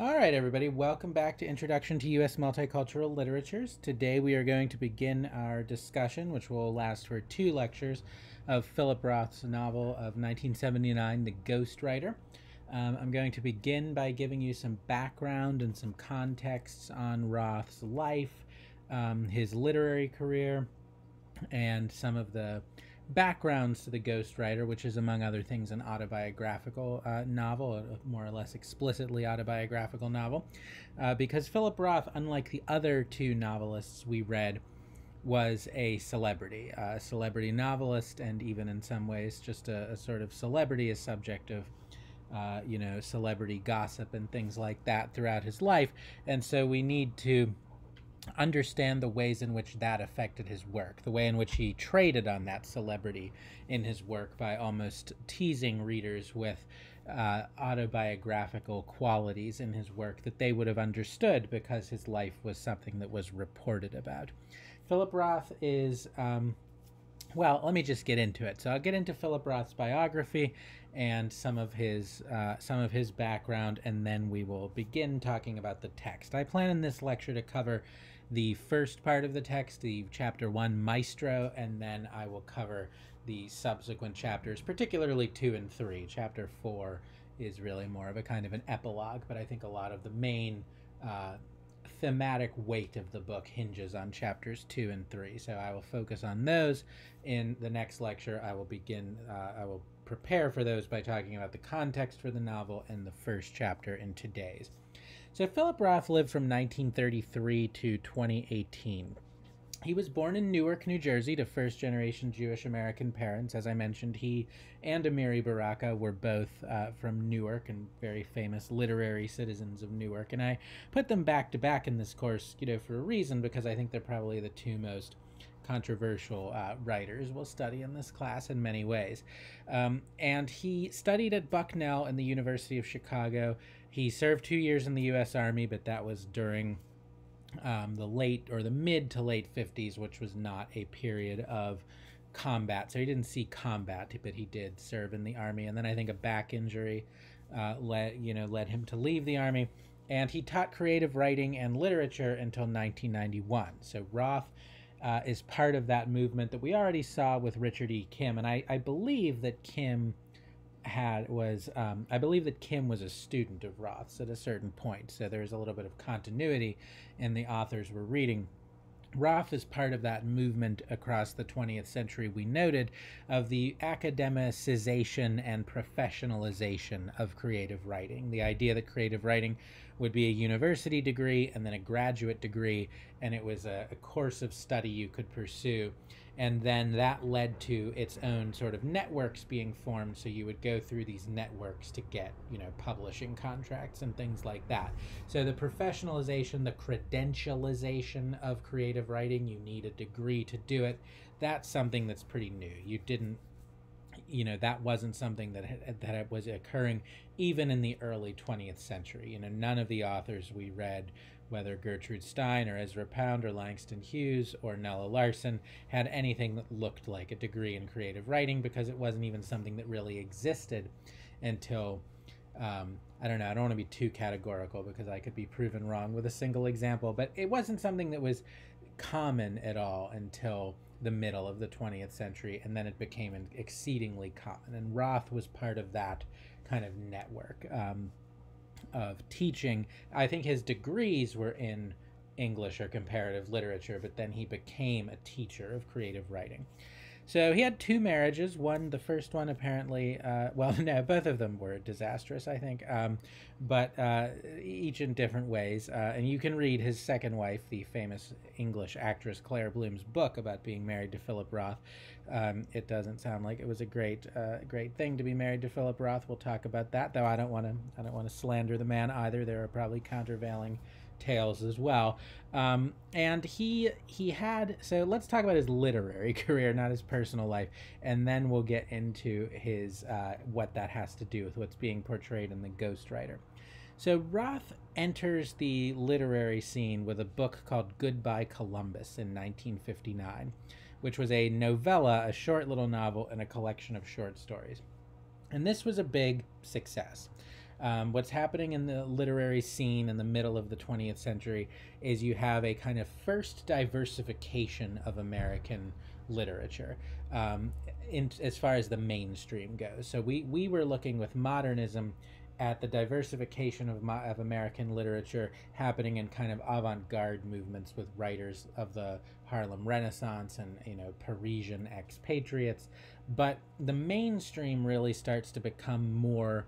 All right, everybody, welcome back to Introduction to U.S. Multicultural Literatures. Today we are going to begin our discussion, which will last for two lectures, of Philip Roth's novel of 1979, The Ghostwriter. Um, I'm going to begin by giving you some background and some contexts on Roth's life, um, his literary career, and some of the backgrounds to the Ghost ghostwriter which is among other things an autobiographical uh, novel a more or less explicitly autobiographical novel. Uh, because philip roth unlike the other two novelists we read was a celebrity a celebrity novelist and even in some ways just a, a sort of celebrity a subject of uh, you know celebrity gossip and things like that throughout his life. And so we need to understand the ways in which that affected his work, the way in which he traded on that celebrity in his work by almost teasing readers with uh, autobiographical qualities in his work that they would have understood because his life was something that was reported about. Philip Roth is. Um, well, let me just get into it. So I'll get into Philip Roth's biography and some of his uh, some of his background, and then we will begin talking about the text. I plan in this lecture to cover the first part of the text, the chapter one maestro, and then I will cover the subsequent chapters, particularly two and three. Chapter four is really more of a kind of an epilogue, but I think a lot of the main uh, thematic weight of the book hinges on chapters two and three. So I will focus on those. In the next lecture, I will begin, uh, I will prepare for those by talking about the context for the novel and the first chapter in today's. So Philip Roth lived from 1933 to 2018. He was born in Newark, New Jersey, to first generation Jewish American parents. As I mentioned, he and Amiri Baraka were both uh, from Newark and very famous literary citizens of Newark. And I put them back to back in this course, you know, for a reason, because I think they're probably the two most controversial uh, writers we'll study in this class in many ways. Um, and he studied at Bucknell and the University of Chicago. He served two years in the U.S. Army, but that was during um, the late or the mid to late 50s, which was not a period of combat. So he didn't see combat, but he did serve in the army. And then I think a back injury uh, led you know led him to leave the army. And he taught creative writing and literature until 1991. So Roth uh, is part of that movement that we already saw with Richard E. Kim, and I, I believe that Kim had was um, I believe that Kim was a student of Roth's at a certain point, so there's a little bit of continuity in the authors we're reading. Roth is part of that movement across the 20th century we noted of the academicization and professionalization of creative writing. The idea that creative writing would be a university degree and then a graduate degree, and it was a, a course of study you could pursue and then that led to its own sort of networks being formed. So you would go through these networks to get you know publishing contracts and things like that. So the professionalization the credentialization of creative writing you need a degree to do it. That's something that's pretty new. You didn't you know that wasn't something that that was occurring even in the early 20th century. You know none of the authors we read whether Gertrude Stein or Ezra Pound or Langston Hughes or Nella Larsen had anything that looked like a degree in creative writing because it wasn't even something that really existed until um, I don't know. I don't want to be too categorical because I could be proven wrong with a single example, but it wasn't something that was common at all until the middle of the 20th century, and then it became exceedingly common. And Roth was part of that kind of network. Um, of teaching. I think his degrees were in English or comparative literature, but then he became a teacher of creative writing. So he had two marriages. One, the first one, apparently, uh, well, no, both of them were disastrous, I think, um, but uh, each in different ways. Uh, and you can read his second wife, the famous English actress Claire Bloom's book about being married to Philip Roth. Um, it doesn't sound like it was a great, uh, great thing to be married to Philip Roth. We'll talk about that, though. I don't want to, I don't want to slander the man either. There are probably countervailing tales as well. Um, and he he had so let's talk about his literary career, not his personal life, and then we'll get into his uh, what that has to do with what's being portrayed in the Ghostwriter. So Roth enters the literary scene with a book called Goodbye Columbus in 1959, which was a novella, a short little novel, and a collection of short stories. And this was a big success. Um, what's happening in the literary scene in the middle of the 20th century is you have a kind of first diversification of American literature um, in, as far as the mainstream goes. So we, we were looking with modernism at the diversification of, of American literature happening in kind of avant-garde movements with writers of the Harlem Renaissance and you know Parisian expatriates, but the mainstream really starts to become more,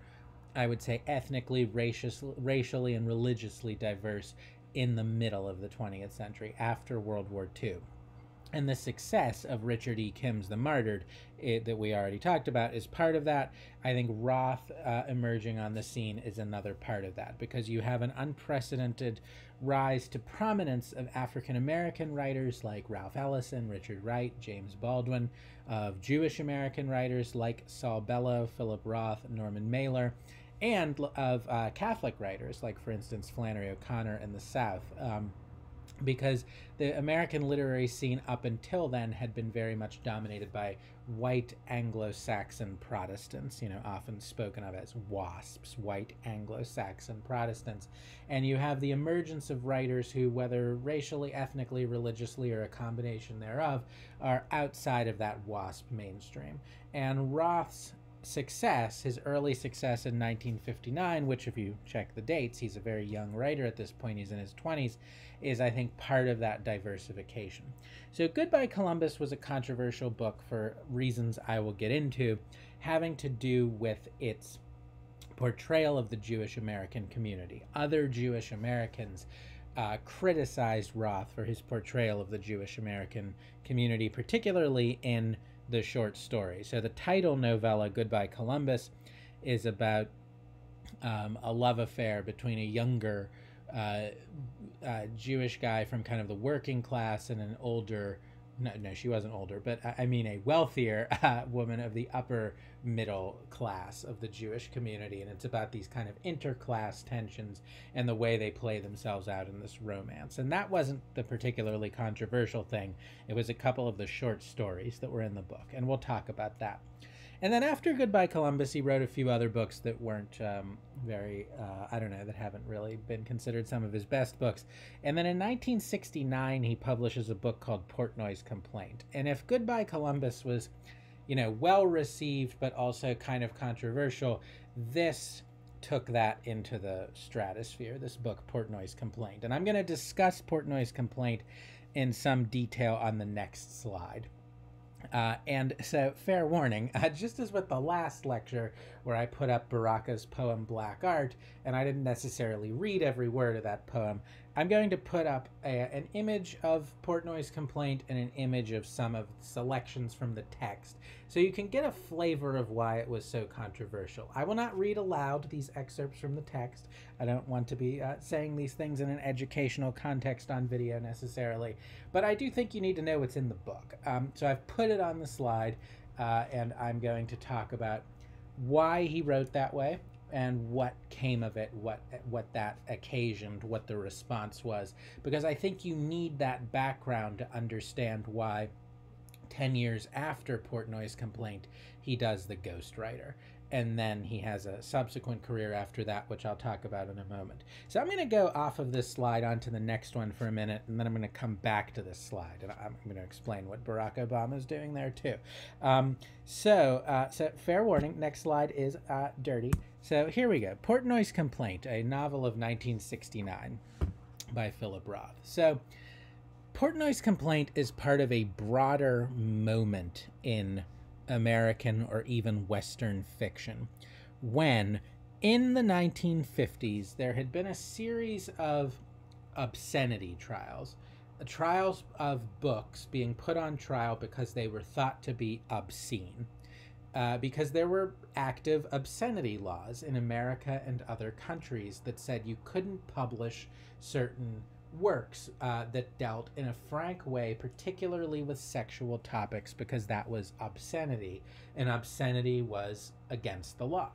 I would say, ethnically, racial, racially, and religiously diverse in the middle of the 20th century after World War II and the success of Richard E. Kim's The Martyred it, that we already talked about is part of that. I think Roth uh, emerging on the scene is another part of that because you have an unprecedented rise to prominence of African American writers like Ralph Ellison, Richard Wright, James Baldwin, of Jewish American writers like Saul Bellow, Philip Roth, Norman Mailer. And of uh, Catholic writers, like, for instance, Flannery O'Connor in the South. Um, because the American literary scene up until then had been very much dominated by white Anglo-Saxon Protestants, you know, often spoken of as WASPs, white Anglo-Saxon Protestants. And you have the emergence of writers who, whether racially, ethnically, religiously, or a combination thereof, are outside of that WASP mainstream. And Roth's success, his early success in 1959, which, if you check the dates, he's a very young writer at this point, he's in his 20s, is, I think, part of that diversification. So, Goodbye Columbus was a controversial book for reasons I will get into, having to do with its portrayal of the Jewish American community. Other Jewish Americans uh, criticized Roth for his portrayal of the Jewish American community, particularly in the short story. So the title novella, Goodbye Columbus, is about um, a love affair between a younger uh, uh, Jewish guy from kind of the working class and an older no, no, she wasn't older, but I mean a wealthier uh, woman of the upper middle class of the Jewish community. And it's about these kind of interclass tensions and the way they play themselves out in this romance. And that wasn't the particularly controversial thing, it was a couple of the short stories that were in the book. And we'll talk about that. And then after Goodbye Columbus, he wrote a few other books that weren't um, very, uh, I don't know, that haven't really been considered some of his best books. And then in 1969, he publishes a book called Portnoy's Complaint. And if Goodbye Columbus was, you know, well received, but also kind of controversial, this took that into the stratosphere, this book, Portnoy's Complaint. And I'm going to discuss Portnoy's Complaint in some detail on the next slide. Uh, and so, fair warning, uh, just as with the last lecture where I put up Baraka's poem Black Art, and I didn't necessarily read every word of that poem, I'm going to put up a, an image of Portnoy's complaint and an image of some of selections from the text, so you can get a flavor of why it was so controversial. I will not read aloud these excerpts from the text. I don't want to be uh, saying these things in an educational context on video necessarily, but I do think you need to know what's in the book. Um, so I've put it on the slide, uh, and I'm going to talk about why he wrote that way and what came of it, what what that occasioned, what the response was, because I think you need that background to understand why. 10 years after Portnoy's complaint, he does The Ghostwriter. And then he has a subsequent career after that, which I'll talk about in a moment. So I'm going to go off of this slide onto the next one for a minute, and then I'm going to come back to this slide, and I'm going to explain what Barack Obama is doing there too. Um, so, uh, so fair warning. Next slide is uh, dirty. So here we go. Portnoy's Complaint, a novel of 1969 by Philip Roth. So Portnoy's Complaint is part of a broader moment in American or even Western fiction. When in the 1950s there had been a series of obscenity trials trials of books being put on trial because they were thought to be obscene uh, because there were active obscenity laws in America and other countries that said you couldn't publish certain works uh, that dealt in a frank way, particularly with sexual topics, because that was obscenity, and obscenity was against the law.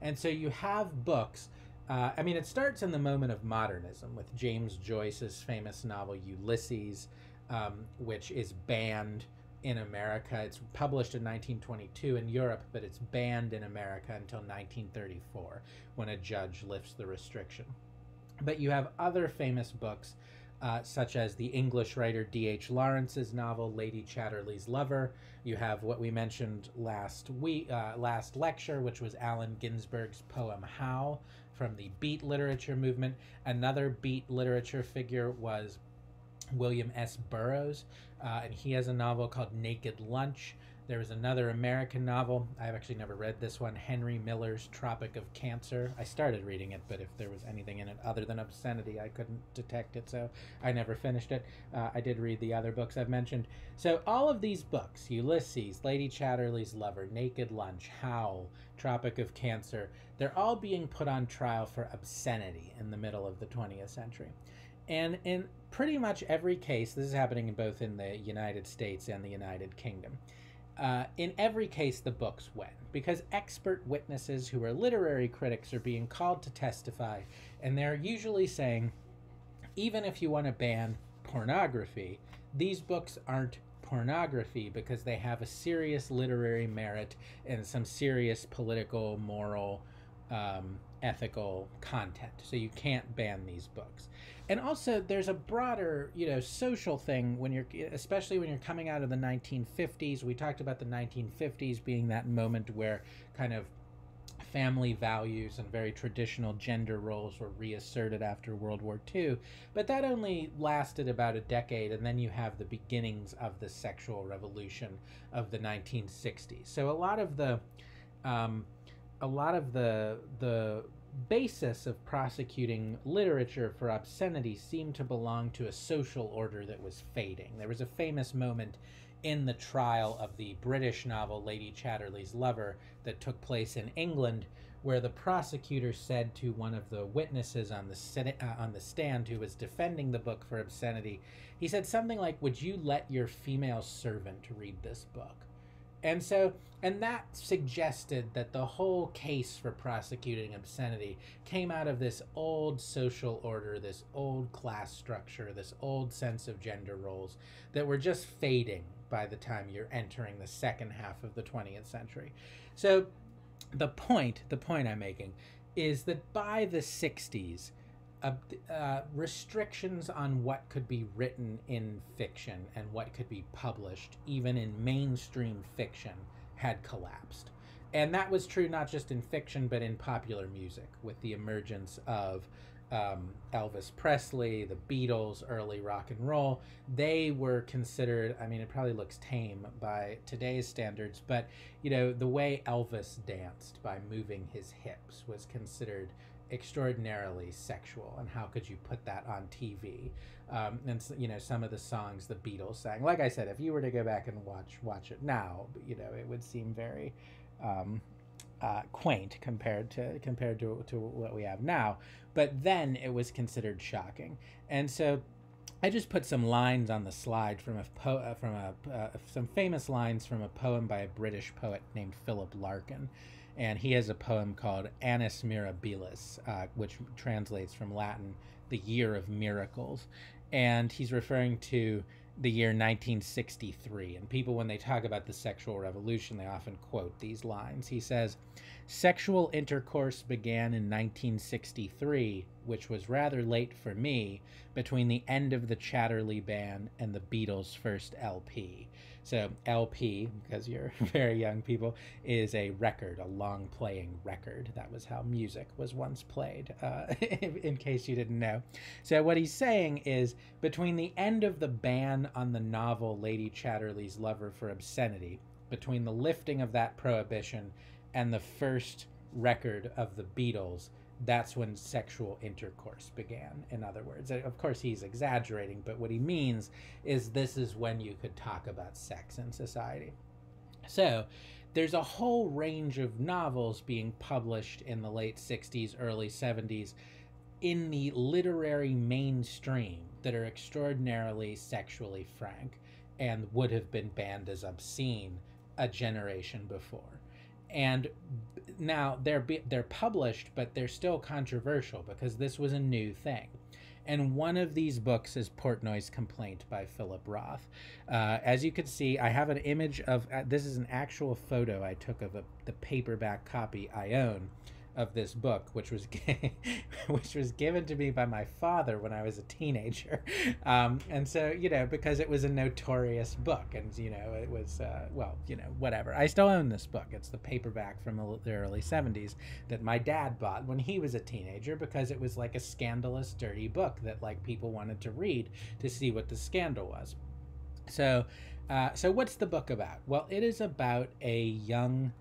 And so you have books. Uh, I mean, it starts in the moment of modernism with James Joyce's famous novel Ulysses, um, which is banned in America. It's published in 1922 in Europe, but it's banned in America until 1934 when a judge lifts the restriction. But you have other famous books, uh, such as the English writer D.H. Lawrence's novel Lady Chatterley's Lover. You have what we mentioned last week, uh, last lecture, which was Allen Ginsberg's poem Howl from the Beat literature movement. Another Beat literature figure was William S. Burroughs, uh, and he has a novel called Naked Lunch. There was another American novel. I've actually never read this one, Henry Miller's Tropic of Cancer. I started reading it, but if there was anything in it other than obscenity, I couldn't detect it, so I never finished it. Uh, I did read the other books I've mentioned. So, all of these books Ulysses, Lady Chatterley's Lover, Naked Lunch, Howl, Tropic of Cancer they're all being put on trial for obscenity in the middle of the 20th century. And in pretty much every case, this is happening both in the United States and the United Kingdom. Uh, in every case, the books win because expert witnesses who are literary critics are being called to testify, and they're usually saying, even if you want to ban pornography, these books aren't pornography because they have a serious literary merit and some serious political, moral, um, ethical content. So you can't ban these books and also there's a broader you know social thing when you're especially when you're coming out of the 1950s we talked about the 1950s being that moment where kind of family values and very traditional gender roles were reasserted after World War II. But that only lasted about a decade, and then you have the beginnings of the sexual revolution of the 1960s. So a lot of the um, a lot of the the basis of prosecuting literature for obscenity seemed to belong to a social order that was fading. There was a famous moment in the trial of the British novel Lady Chatterley's Lover that took place in England where the prosecutor said to one of the witnesses on the uh, on the stand who was defending the book for obscenity he said something like would you let your female servant read this book and so, and that suggested that the whole case for prosecuting obscenity came out of this old social order, this old class structure, this old sense of gender roles that were just fading by the time you're entering the second half of the 20th century. So, the point, the point I'm making is that by the 60s, uh, restrictions on what could be written in fiction and what could be published, even in mainstream fiction, had collapsed. And that was true not just in fiction, but in popular music, with the emergence of um, Elvis Presley, the Beatles, early rock and roll. They were considered, I mean, it probably looks tame by today's standards, but, you know, the way Elvis danced by moving his hips was considered extraordinarily sexual and how could you put that on tv um, and you know some of the songs the beatles sang. Like i said if you were to go back and watch watch it now you know it would seem very um, uh, quaint compared to compared to, to what we have now. But then it was considered shocking. And so I just put some lines on the slide from a po- uh, from a uh, some famous lines from a poem by a British poet named Philip Larkin, and he has a poem called Annus Mirabilis, uh, which translates from Latin the year of miracles, and he's referring to the year 1963. And people, when they talk about the sexual revolution, they often quote these lines. He says, Sexual intercourse began in 1963, which was rather late for me, between the end of the Chatterley ban and the Beatles' first LP. So LP, because you're very young people, is a record, a long playing record. That was how music was once played, uh, in case you didn't know. So what he's saying is between the end of the ban on the novel Lady Chatterley's Lover for Obscenity, between the lifting of that prohibition and the first record of the Beatles, that's when sexual intercourse began in other words. Of course he's exaggerating but what he means is this is when you could talk about sex in society. So there's a whole range of novels being published in the late 60s early 70s in the literary mainstream that are extraordinarily sexually frank and would have been banned as obscene a generation before and now they're they're published but they're still controversial because this was a new thing And one of these books is Portnoy's Complaint by Philip Roth. Uh, as you can see, I have an image of uh, this is an actual photo I took of a, the paperback copy I own of this book, which was which was given to me by my father when I was a teenager, um, and so you know because it was a notorious book, and you know it was uh, well you know whatever. I still own this book. It's the paperback from the early '70s that my dad bought when he was a teenager because it was like a scandalous, dirty book that like people wanted to read to see what the scandal was. So, uh, so what's the book about? Well, it is about a young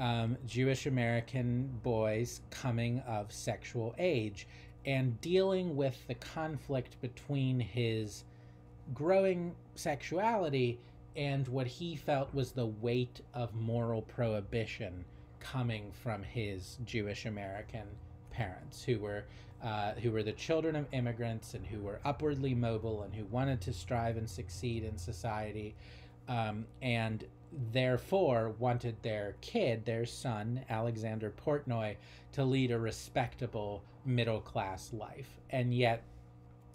um, Jewish American boys coming of sexual age and dealing with the conflict between his growing sexuality and what he felt was the weight of moral prohibition coming from his Jewish American parents who were uh, who were the children of immigrants and who were upwardly mobile and who wanted to strive and succeed in society um, and therefore wanted their kid, their son, Alexander Portnoy, to lead a respectable middle class life. And yet,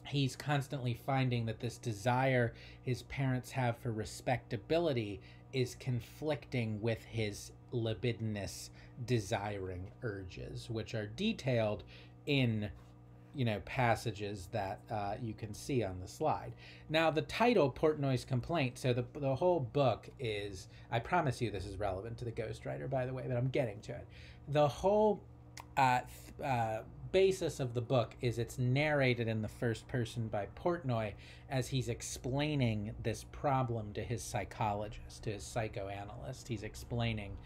he's constantly finding that this desire his parents have for respectability is conflicting with his libidinous desiring urges, which are detailed in you know passages that uh, you can see on the slide. Now the title Portnoy's complaint. So the the whole book is. I promise you this is relevant to the Ghostwriter, by the way, but I'm getting to it. The whole uh, uh, basis of the book is it's narrated in the first person by Portnoy as he's explaining this problem to his psychologist, to his psychoanalyst. He's explaining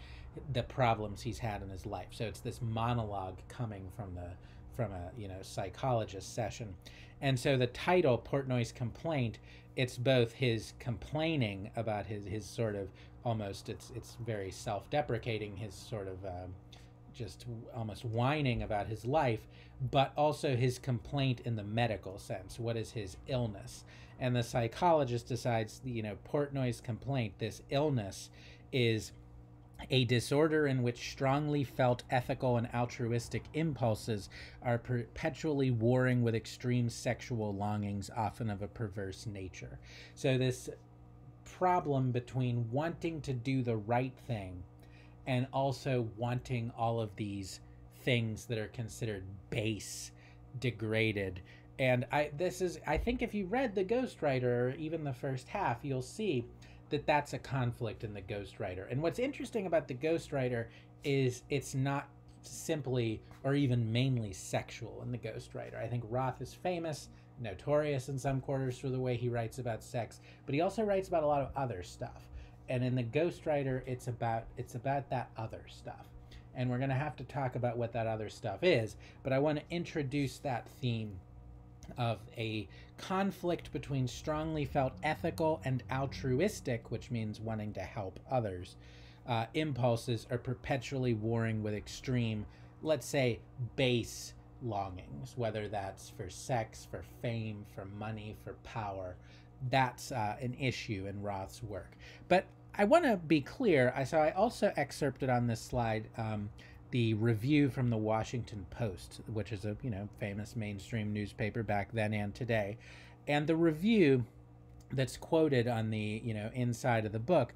the problems he's had in his life. So it's this monologue coming from the from a you know psychologist session. And so the title portnoy's complaint it's both his complaining about his his sort of almost it's it's very self-deprecating his sort of uh, just almost whining about his life but also his complaint in the medical sense. What is his illness? And the psychologist decides you know portnoy's complaint this illness is a disorder in which strongly felt ethical and altruistic impulses are perpetually warring with extreme sexual longings, often of a perverse nature. So, this problem between wanting to do the right thing and also wanting all of these things that are considered base, degraded. And I this is I think if you read the Ghostwriter, even the first half, you'll see that that's a conflict in the ghostwriter. And what's interesting about the ghostwriter is it's not simply or even mainly sexual in the ghostwriter. I think roth is famous notorious in some quarters for the way he writes about sex but he also writes about a lot of other stuff. And in the ghostwriter it's about it's about that other stuff. And we're going to have to talk about what that other stuff is but i want to introduce that theme of a conflict between strongly felt ethical and altruistic, which means wanting to help others, uh, impulses are perpetually warring with extreme, let's say, base longings, whether that's for sex, for fame, for money, for power. That's uh, an issue in Roth's work. But I want to be clear. I so I also excerpted on this slide um, the review from the Washington Post, which is a you know famous mainstream newspaper back then and today, and the review that's quoted on the you know inside of the book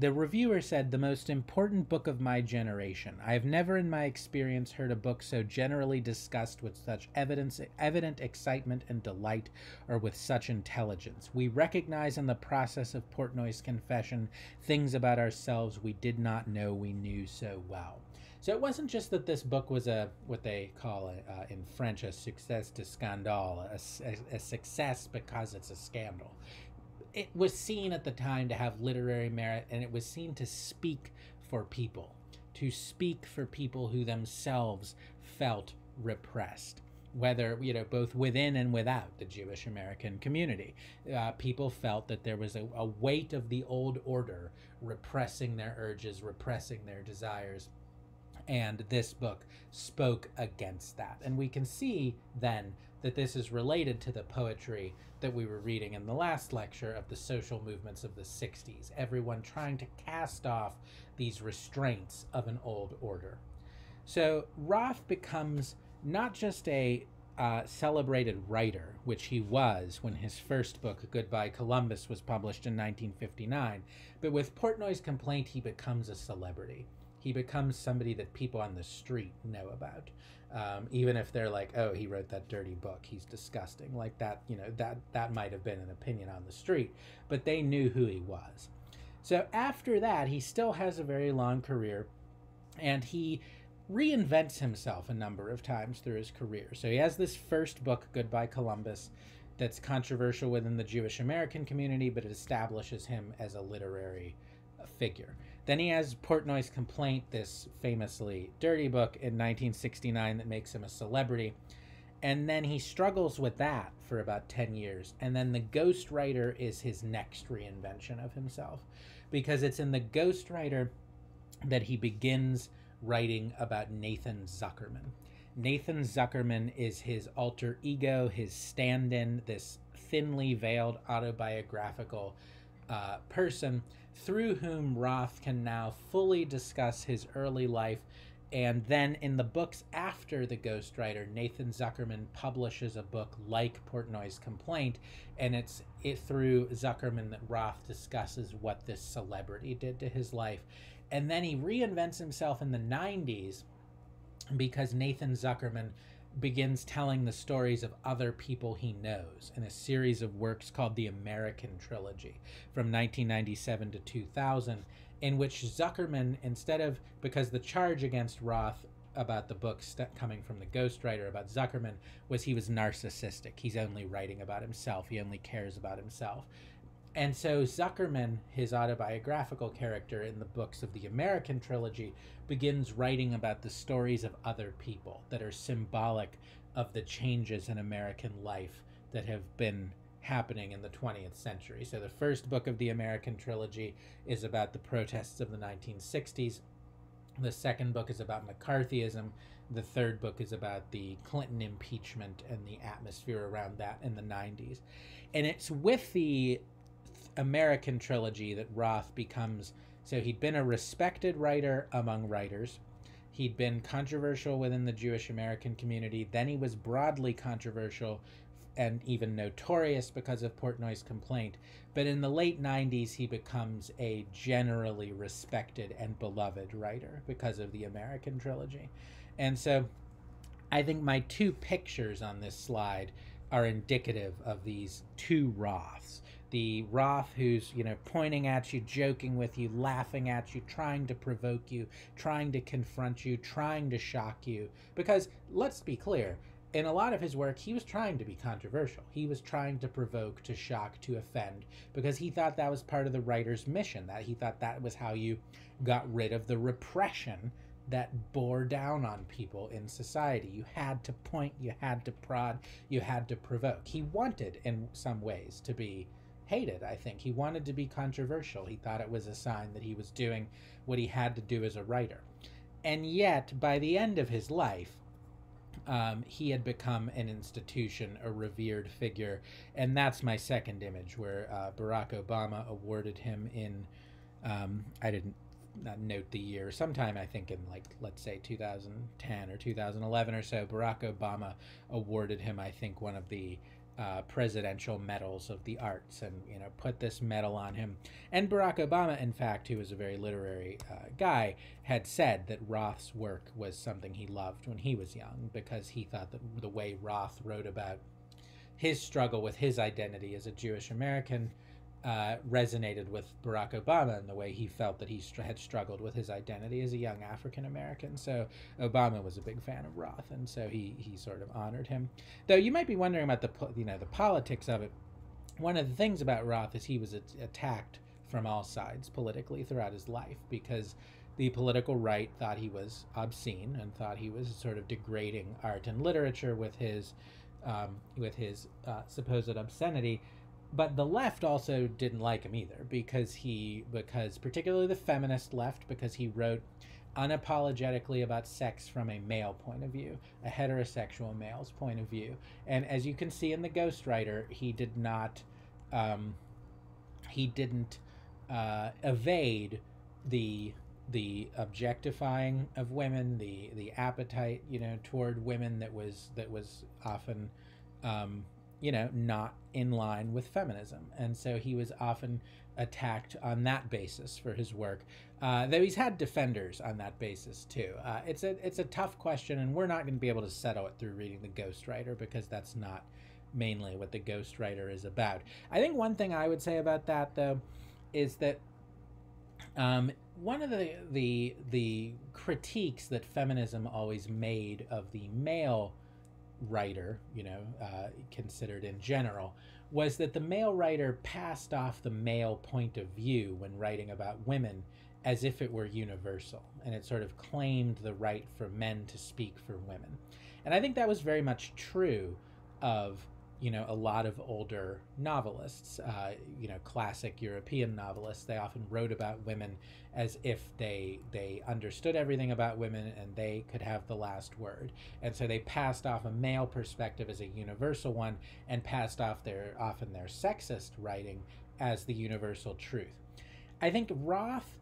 the reviewer said the most important book of my generation. I have never in my experience heard a book so generally discussed with such evidence evident excitement and delight or with such intelligence. We recognize in the process of portnoy's confession things about ourselves we did not know we knew so well. So it wasn't just that this book was a what they call a, uh, in French a success de scandale, a, a, a success because it's a scandal. It was seen at the time to have literary merit, and it was seen to speak for people, to speak for people who themselves felt repressed whether you know both within and without the Jewish American community. Uh, people felt that there was a, a, weight of the old order repressing their urges, repressing their desires, and this book spoke against that. And we can see then that this is related to the poetry that we were reading in the last lecture of the social movements of the 60s, everyone trying to cast off these restraints of an old order. So Roth becomes not just a uh, celebrated writer, which he was when his first book, Goodbye Columbus, was published in 1959. But with Portnoy's complaint, he becomes a celebrity. He becomes somebody that people on the street know about. Um, even if they're like, "Oh, he wrote that dirty book. He's disgusting." Like that, you know, that that might have been an opinion on the street, but they knew who he was. So after that, he still has a very long career, and he reinvents himself a number of times through his career. So he has this first book, Goodbye Columbus, that's controversial within the Jewish American community, but it establishes him as a literary figure. Then he has Portnoy's Complaint, this famously dirty book in 1969 that makes him a celebrity. And then he struggles with that for about 10 years. And then The Ghostwriter is his next reinvention of himself because it's in The Ghostwriter that he begins writing about Nathan Zuckerman. Nathan Zuckerman is his alter ego, his stand in, this thinly veiled autobiographical uh, person through whom Roth can now fully discuss his early life. And then in the books after The Ghostwriter, Nathan Zuckerman publishes a book like Portnoy's Complaint, and it's it through Zuckerman that Roth discusses what this celebrity did to his life and then he reinvents himself in the 90s because Nathan Zuckerman begins telling the stories of other people he knows in a series of works called the American Trilogy from 1997 to 2000, in which Zuckerman, instead of because the charge against Roth about the book st- coming from the ghostwriter about Zuckerman was he was narcissistic. He's only writing about himself, he only cares about himself. And so Zuckerman, his autobiographical character in the books of the American trilogy, begins writing about the stories of other people that are symbolic of the changes in American life that have been happening in the 20th century. So the first book of the American trilogy is about the protests of the 1960s. The second book is about McCarthyism. The third book is about the Clinton impeachment and the atmosphere around that in the 90s. And it's with the American trilogy that Roth becomes. So he'd been a respected writer among writers. He'd been controversial within the Jewish American community. Then he was broadly controversial and even notorious because of Portnoy's complaint. But in the late 90s, he becomes a generally respected and beloved writer because of the American trilogy. And so I think my two pictures on this slide are indicative of these two Roths the Roth who's, you know, pointing at you, joking with you, laughing at you, trying to provoke you, trying to confront you, trying to shock you. Because let's be clear, in a lot of his work, he was trying to be controversial. He was trying to provoke, to shock, to offend, because he thought that was part of the writer's mission, that he thought that was how you got rid of the repression that bore down on people in society. You had to point, you had to prod, you had to provoke. He wanted, in some ways, to be hated, I think. He wanted to be controversial. He thought it was a sign that he was doing what he had to do as a writer. And yet, by the end of his life, um, he had become an institution, a revered figure. And that's my second image, where uh, Barack Obama awarded him in, um, I didn't note the year, sometime I think in like, let's say 2010 or 2011 or so, Barack Obama awarded him, I think, one of the uh, presidential medals of the arts and you know put this medal on him. And barack obama in fact who was a very literary uh, guy had said that roth's work was something he loved when he was young because he thought that the way roth wrote about his struggle with his identity as a jewish american uh, resonated with Barack Obama and the way he felt that he had struggled with his identity as a young African American. So Obama was a big fan of Roth, and so he he sort of honored him. Though you might be wondering about the you know the politics of it. One of the things about Roth is he was attacked from all sides politically throughout his life because the political right thought he was obscene and thought he was sort of degrading art and literature with his um, with his uh, supposed obscenity but the left also didn't like him either because he because particularly the feminist left because he wrote unapologetically about sex from a male point of view a heterosexual male's point of view. And as you can see in the ghostwriter he did not um, he didn't uh, evade the the objectifying of women, the the appetite, you know, toward women that was that was often, um, you know, not in line with feminism, and so he was often attacked on that basis for his work. Uh, though he's had defenders on that basis too. Uh, it's a it's a tough question, and we're not going to be able to settle it through reading the Ghostwriter because that's not mainly what the Ghostwriter is about. I think one thing I would say about that though is that um, one of the the the critiques that feminism always made of the male writer, you know, uh, considered in general, was that the male writer passed off the male point of view when writing about women as if it were universal, and it sort of claimed the right for men to speak for women. And I think that was very much true of you know a lot of older novelists uh, you know classic european novelists they often wrote about women as if they they understood everything about women and they could have the last word. And so they passed off a male perspective as a universal one and passed off their often their sexist writing as the universal truth. I think roth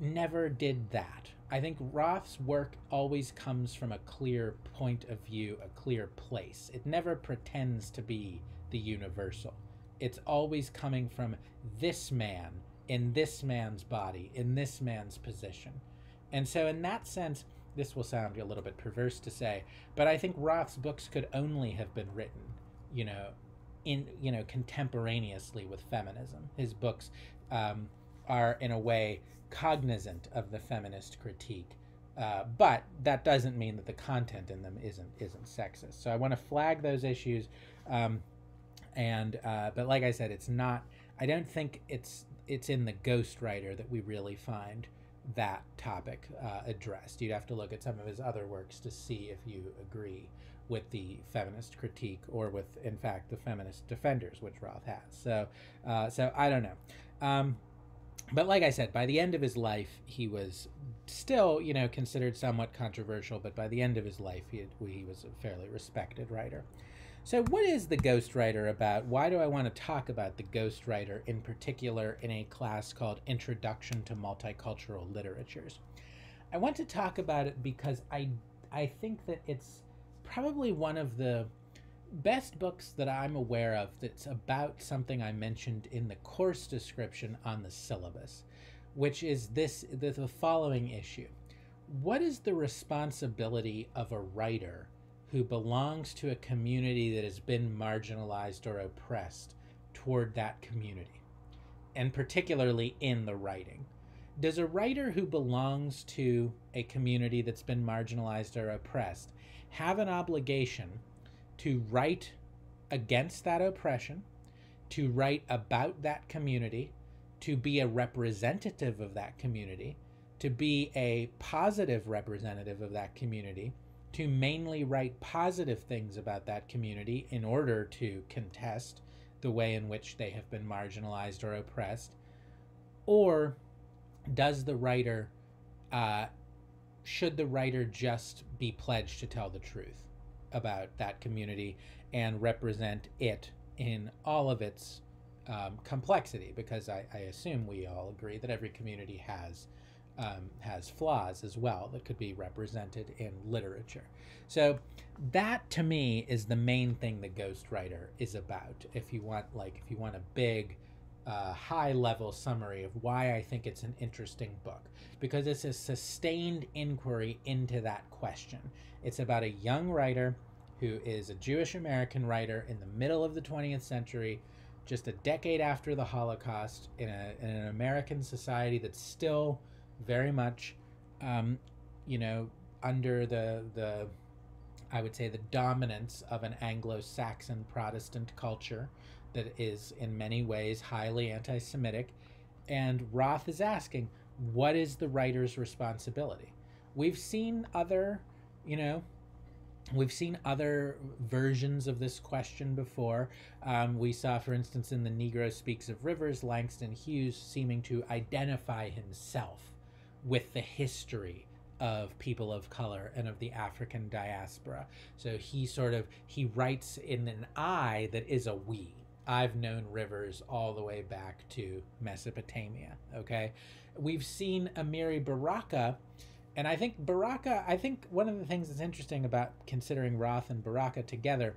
never did that I think Roth's work always comes from a clear point of view, a clear place. It never pretends to be the universal. It's always coming from this man, in this man's body, in this man's position. And so, in that sense, this will sound a little bit perverse to say, but I think Roth's books could only have been written, you know, in you know contemporaneously with feminism. His books um, are, in a way, cognizant of the feminist critique. Uh, but that doesn't mean that the content in them isn't isn't sexist. So I want to flag those issues, um, and uh, but like I said, it's not. I don't think it's it's in the Ghostwriter that we really find that topic uh, addressed. You'd have to look at some of his other works to see if you agree with the feminist critique or with, in fact, the feminist defenders, which Roth has. So, uh, so I don't know. Um, but like I said, by the end of his life, he was still, you know, considered somewhat controversial. But by the end of his life, he, he was a fairly respected writer. So, what is the Ghostwriter about? Why do I want to talk about the Ghostwriter in particular in a class called Introduction to Multicultural Literatures? I want to talk about it because I I think that it's probably one of the best books that I'm aware of that's about something I mentioned in the course description on the syllabus, which is this the, the following issue. What is the responsibility of a writer who belongs to a community that has been marginalized or oppressed toward that community? And particularly in the writing. Does a writer who belongs to a community that's been marginalized or oppressed have an obligation to write against that oppression, to write about that community, to be a representative of that community, to be a positive representative of that community, to mainly write positive things about that community in order to contest the way in which they have been marginalized or oppressed? Or does the writer, uh, should the writer just be pledged to tell the truth? About that community and represent it in all of its um, complexity because I, I, assume we all agree that every community has um, has flaws as well that could be represented in literature. So that to me is the main thing the ghostwriter is about. If you want like if you want a big uh, high level summary of why I think it's an interesting book because it's a sustained inquiry into that question. It's about a young writer who is a Jewish American writer in the middle of the 20th century, just a decade after the Holocaust, in, a, in an American society that's still very much, um, you know, under the the I would say the dominance of an Anglo-Saxon Protestant culture that is in many ways highly anti-Semitic, and Roth is asking, what is the writer's responsibility? We've seen other, you know, We've seen other versions of this question before. Um, we saw, for instance, in The Negro Speaks of Rivers, Langston Hughes seeming to identify himself with the history of people of color and of the African diaspora. So he sort of he writes in an I that is a we. I've known rivers all the way back to Mesopotamia. Okay. We've seen Amiri Baraka, and I think Baraka, I think one of the things that's interesting about considering Roth and Baraka together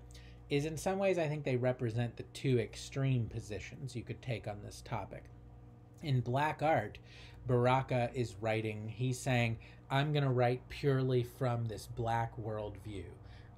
is in some ways I think they represent the two extreme positions you could take on this topic. In black art, Baraka is writing, he's saying, I'm going to write purely from this black worldview.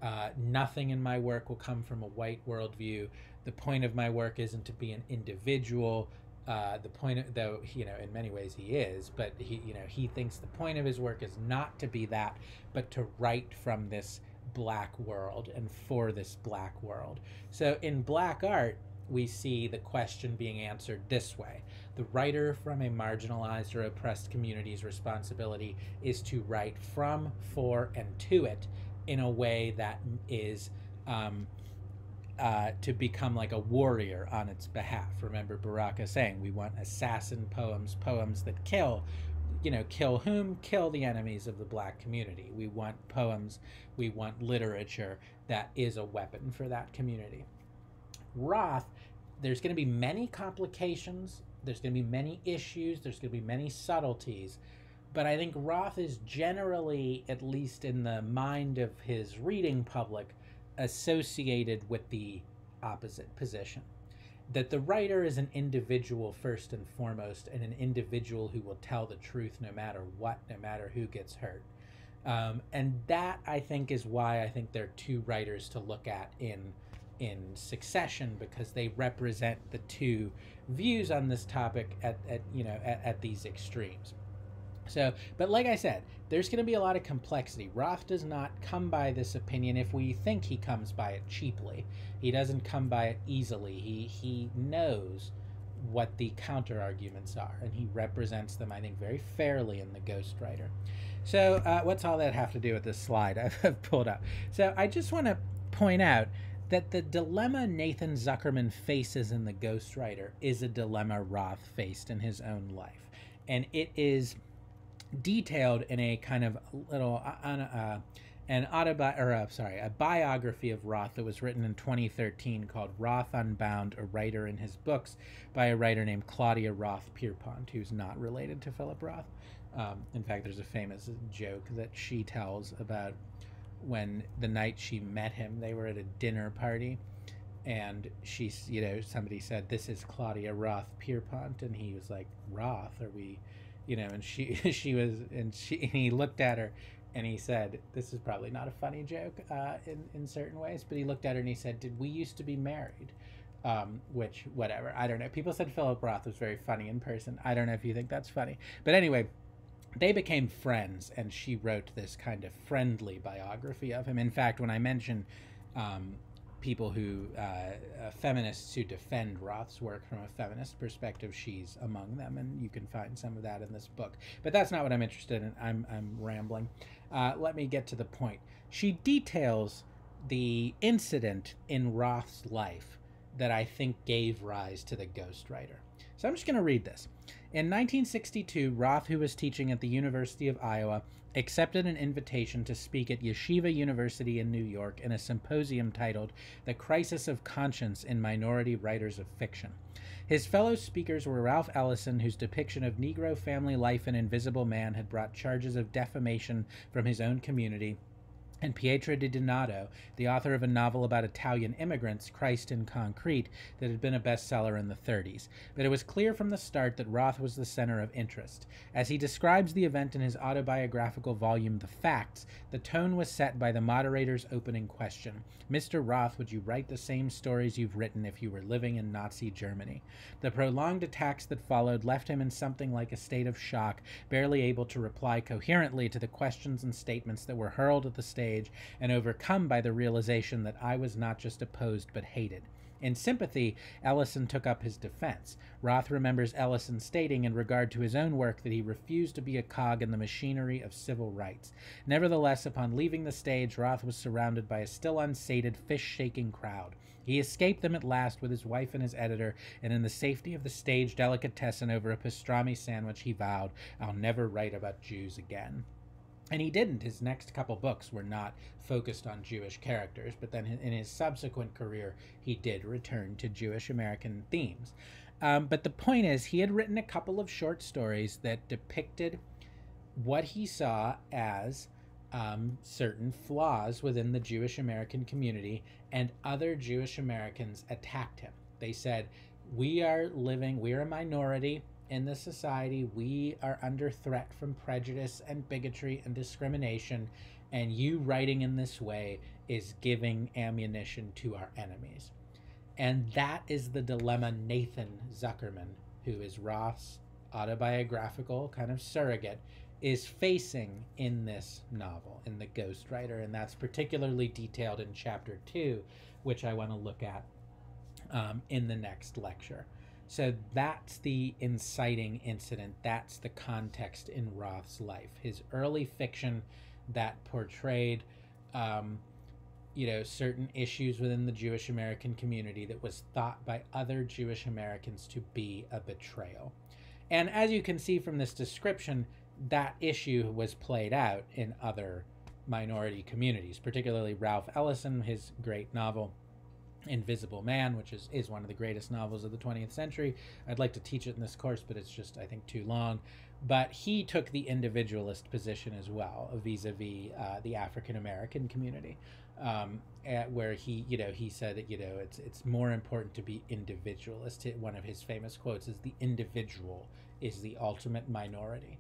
Uh, nothing in my work will come from a white worldview. The point of my work isn't to be an individual. Uh, the point, of, though, you know, in many ways he is, but he, you know, he thinks the point of his work is not to be that, but to write from this black world and for this black world. So in black art, we see the question being answered this way the writer from a marginalized or oppressed community's responsibility is to write from, for, and to it in a way that is um, uh, to become like a warrior on its behalf. Remember Baraka saying, we want assassin poems, poems that kill. You know, kill whom? Kill the enemies of the black community. We want poems, we want literature that is a weapon for that community. Roth, there's going to be many complications there's going to be many issues, there's going to be many subtleties. But I think Roth is generally, at least in the mind of his reading public, associated with the opposite position. That the writer is an individual first and foremost, and an individual who will tell the truth no matter what, no matter who gets hurt. Um, and that, I think, is why I think there are two writers to look at in in succession because they represent the two views on this topic at, at you know at, at these extremes so but like i said there's going to be a lot of complexity. Roth does not come by this opinion if we think he comes by it cheaply. He doesn't come by it easily. He he knows what the counter arguments are and he represents them i think very fairly in the ghostwriter. So uh, what's all that have to do with this slide i've pulled up? So i just want to point out that the dilemma Nathan Zuckerman faces in The Ghostwriter is a dilemma Roth faced in his own life. And it is detailed in a kind of little uh, uh, an autobi or uh, sorry a biography of Roth that was written in 2013 called Roth Unbound: A Writer in His Books by a writer named Claudia Roth Pierpont, who's not related to Philip Roth. Um, in fact, there's a famous joke that she tells about when the night she met him, they were at a dinner party, and she's, you know, somebody said, "This is Claudia Roth Pierpont," and he was like, "Roth? Are we?" You know, and she she was, and she and he looked at her, and he said, "This is probably not a funny joke uh, in in certain ways," but he looked at her and he said, "Did we used to be married?" Um, which whatever I don't know. People said Philip Roth was very funny in person. I don't know if you think that's funny, but anyway, they became friends, and she wrote this kind of friendly biography of him. In fact, when I mentioned um, people who, uh, uh, feminists who defend Roth's work from a feminist perspective, she's among them, and you can find some of that in this book. But that's not what I'm interested in. I'm, I'm rambling. Uh, let me get to the point. She details the incident in Roth's life that I think gave rise to the ghostwriter. So I'm just going to read this. In 1962, Roth, who was teaching at the University of Iowa, accepted an invitation to speak at Yeshiva University in New York in a symposium titled The Crisis of Conscience in Minority Writers of Fiction. His fellow speakers were Ralph Ellison, whose depiction of Negro family life in Invisible Man had brought charges of defamation from his own community, and Pietro di Donato, the author of a novel about Italian immigrants, Christ in Concrete, that had been a bestseller in the 30s. But it was clear from the start that Roth was the center of interest. As he describes the event in his autobiographical volume, The Facts, the tone was set by the moderator's opening question Mr. Roth, would you write the same stories you've written if you were living in Nazi Germany? The prolonged attacks that followed left him in something like a state of shock, barely able to reply coherently to the questions and statements that were hurled at the stage and overcome by the realization that I was not just opposed but hated. In sympathy, Ellison took up his defense. Roth remembers Ellison stating in regard to his own work that he refused to be a cog in the machinery of civil rights. Nevertheless, upon leaving the stage, Roth was surrounded by a still unsated, fish shaking crowd. He escaped them at last with his wife and his editor, and in the safety of the stage delicatessen over a pastrami sandwich, he vowed, I'll never write about Jews again. And he didn't. His next couple books were not focused on Jewish characters, but then in his subsequent career, he did return to Jewish American themes. Um, but the point is, he had written a couple of short stories that depicted what he saw as um, certain flaws within the Jewish American community, and other Jewish Americans attacked him. They said, We are living, we are a minority in this society. We are under threat from prejudice and bigotry and discrimination, and you writing in this way is giving ammunition to our enemies. And that is the dilemma Nathan Zuckerman, who is Roth's autobiographical kind of surrogate, is facing in this novel, in The Ghostwriter. And that's particularly detailed in chapter two, which I want to look at um, in the next lecture. So that's the inciting incident. That's the context in Roth's life. His early fiction that portrayed, um, you know, certain issues within the Jewish American community that was thought by other Jewish Americans to be a betrayal. And as you can see from this description, that issue was played out in other minority communities, particularly Ralph Ellison, his great novel Invisible Man, which is, is one of the greatest novels of the 20th century. I'd like to teach it in this course, but it's just, I think, too long. But he took the individualist position as well, vis a vis the African American community, um, at, where he, you know, he said, that, you know, it's, it's more important to be individualist. One of his famous quotes is the individual is the ultimate minority.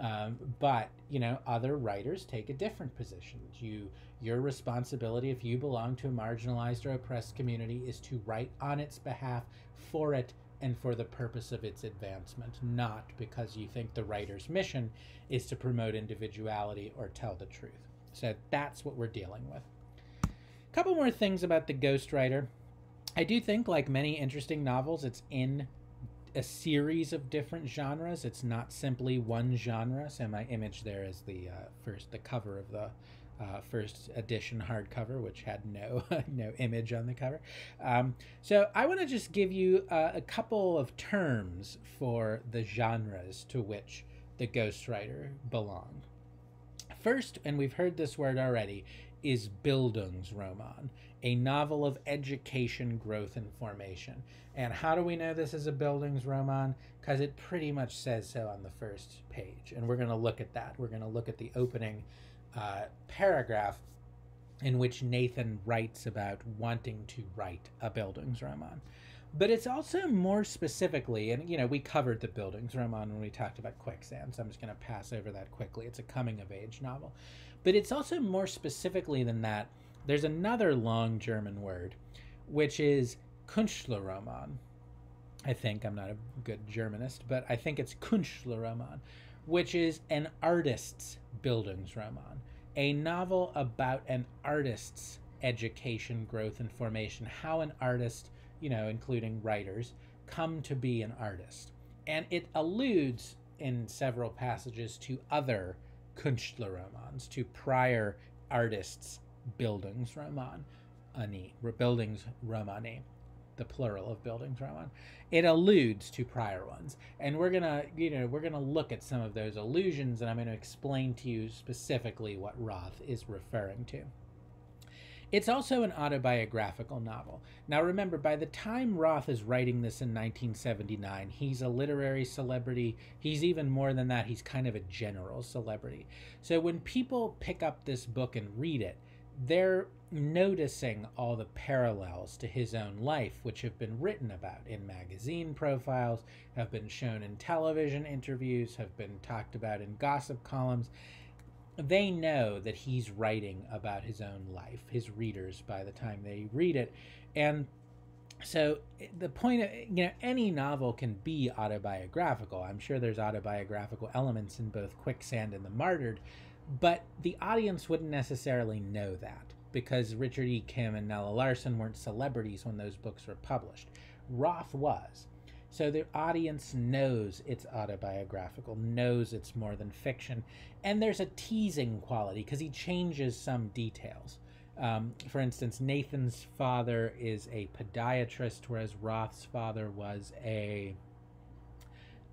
Um, but you know, other writers take a different position. You, your responsibility, if you belong to a marginalized or oppressed community, is to write on its behalf, for it, and for the purpose of its advancement, not because you think the writer's mission is to promote individuality or tell the truth. So that's what we're dealing with. A couple more things about the ghostwriter. I do think, like many interesting novels, it's in a series of different genres. It's not simply one genre. So my image there is the uh, first, the cover of the uh, first edition hardcover, which had no no image on the cover. Um, so I want to just give you uh, a couple of terms for the genres to which the ghostwriter belong. First, and we've heard this word already, is Bildungsroman, a novel of education, growth, and formation. And how do we know this is a Bildungsroman? Because it pretty much says so on the first page. And we're going to look at that. We're going to look at the opening uh, paragraph in which Nathan writes about wanting to write a Bildungsroman. But it's also more specifically, and you know, we covered the Bildungsroman when we talked about quicksand, so I'm just going to pass over that quickly. It's a coming of age novel. But it's also more specifically than that. There's another long German word, which is Künstlerroman. I think I'm not a good Germanist, but I think it's Künstlerroman, which is an artist's Bildungsroman, a novel about an artist's education, growth, and formation, how an artist, you know, including writers, come to be an artist. And it alludes in several passages to other Künstlerromans, to prior artists' buildings Bildungsroman, ani, uh, Bildungsromane, the plural of Bildungsroman. It alludes to prior ones, and we're gonna, you know, we're gonna look at some of those allusions, and I'm gonna explain to you specifically what Roth is referring to. It's also an autobiographical novel. Now, remember, by the time Roth is writing this in 1979, he's a literary celebrity. He's even more than that, he's kind of a general celebrity. So when people pick up this book and read it, they're noticing all the parallels to his own life, which have been written about in magazine profiles, have been shown in television interviews, have been talked about in gossip columns they know that he's writing about his own life, his readers, by the time they read it. And so the point of, you know, any novel can be autobiographical. I'm sure there's autobiographical elements in both Quicksand and The Martyred, but the audience wouldn't necessarily know that because Richard E. Kim and Nella Larsen weren't celebrities when those books were published. Roth was. So the audience knows it's autobiographical, knows it's more than fiction, and there's a teasing quality because he changes some details. Um, for instance, Nathan's father is a podiatrist, whereas Roth's father was a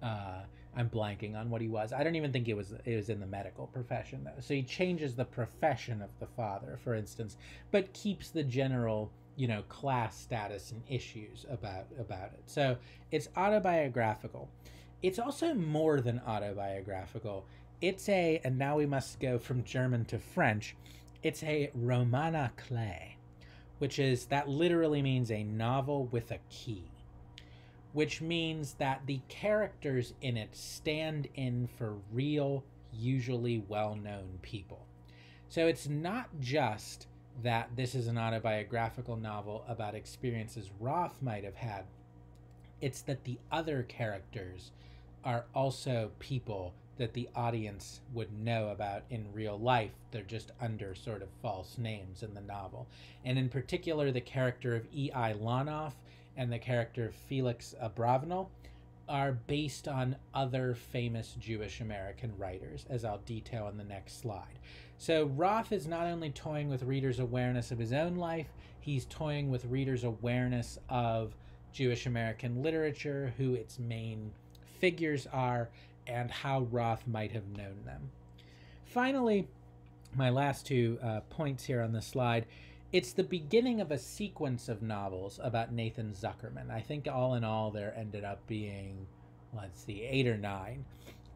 uh, I'm blanking on what he was. I don't even think it was it was in the medical profession though. So he changes the profession of the father, for instance, but keeps the general you know class status and issues about about it. So it's autobiographical. It's also more than autobiographical. It's a and now we must go from german to french it's a roman à which is that literally means a novel with a key which means that the characters in it stand in for real usually well-known people. So it's not just that this is an autobiographical novel about experiences Roth might have had. It's that the other characters are also people that the audience would know about in real life. They're just under sort of false names in the novel. And in particular, the character of E.I. Lonoff and the character of Felix Abravanel are based on other famous Jewish American writers, as I'll detail in the next slide. So Roth is not only toying with readers' awareness of his own life, he's toying with readers' awareness of Jewish American literature, who its main figures are, and how Roth might have known them. Finally, my last two uh, points here on the slide it's the beginning of a sequence of novels about Nathan Zuckerman. I think all in all, there ended up being, let's see, eight or nine.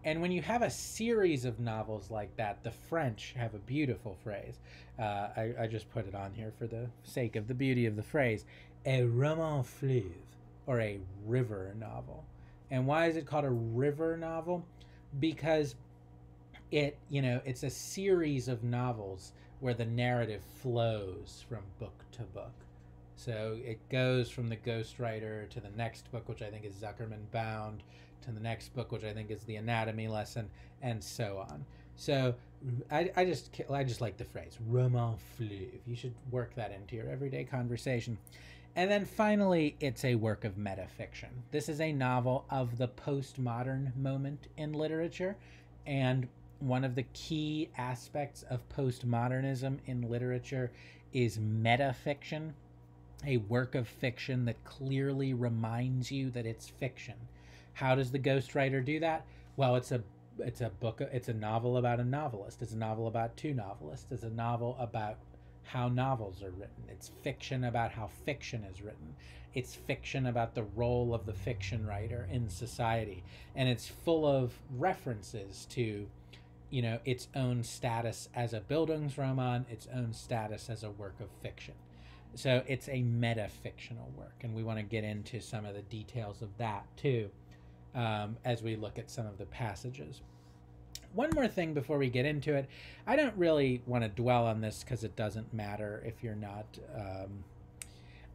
And when you have a series of novels like that, the French have a beautiful phrase. Uh, I, I, just put it on here for the sake of the beauty of the phrase a roman fleuve, or a river novel. And why is it called a river novel? Because it, you know, it's a series of novels where the narrative flows from book to book. So it goes from the ghostwriter to the next book, which I think is Zuckerman Bound, to the next book, which I think is the anatomy lesson, and so on. So I, I just I just like the phrase roman fleuve. You should work that into your everyday conversation. And then finally, it's a work of metafiction. This is a novel of the postmodern moment in literature, and one of the key aspects of postmodernism in literature is metafiction, a work of fiction that clearly reminds you that it's fiction. How does the ghostwriter do that? Well, it's a it's a book it's a novel about a novelist. It's a novel about two novelists. It's a novel about how novels are written. It's fiction about how fiction is written. It's fiction about the role of the fiction writer in society. And it's full of references to, you know, its own status as a Bildungsroman, its own status as a work of fiction. So it's a meta fictional work, and we want to get into some of the details of that too um, as we look at some of the passages. One more thing before we get into it. I don't really want to dwell on this because it doesn't matter if you're not. Um,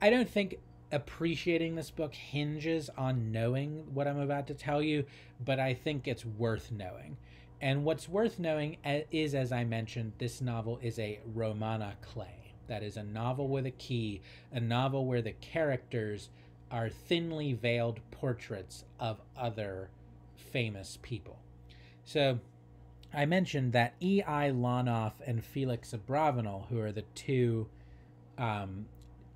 I don't think appreciating this book hinges on knowing what I'm about to tell you, but I think it's worth knowing. And what's worth knowing is, as I mentioned, this novel is a roman à clef. That is a novel with a key, a novel where the characters are thinly veiled portraits of other famous people. So I mentioned that E.I. Lonoff and Felix Abravanel, who are the two um,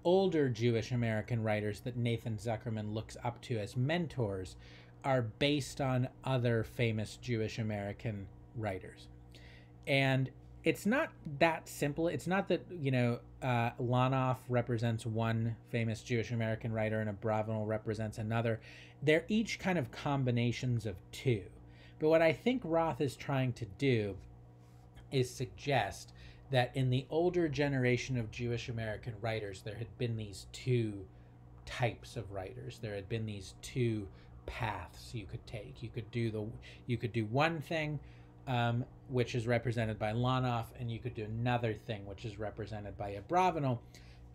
older Jewish American writers that Nathan Zuckerman looks up to as mentors, are based on other famous Jewish American writers. And it's not that simple. It's not that you know uh, Lonoff represents one famous Jewish American writer and Abravanel represents another. They're each kind of combinations of two. But what I think Roth is trying to do is suggest that in the older generation of Jewish American writers, there had been these two types of writers. There had been these two paths you could take. You could do the you could do one thing um, which is represented by Lonoff, and you could do another thing, which is represented by Abravanel.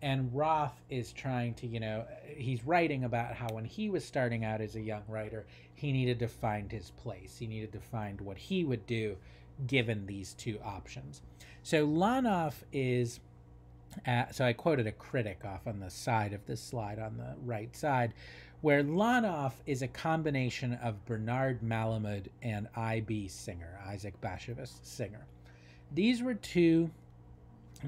And Roth is trying to, you know, he's writing about how when he was starting out as a young writer, he needed to find his place. He needed to find what he would do given these two options. So Lonoff is, uh, so I quoted a critic off on the side of this slide on the right side, where Lonoff is a combination of Bernard Malamud and I.B. Singer, Isaac Bashevis Singer. These were two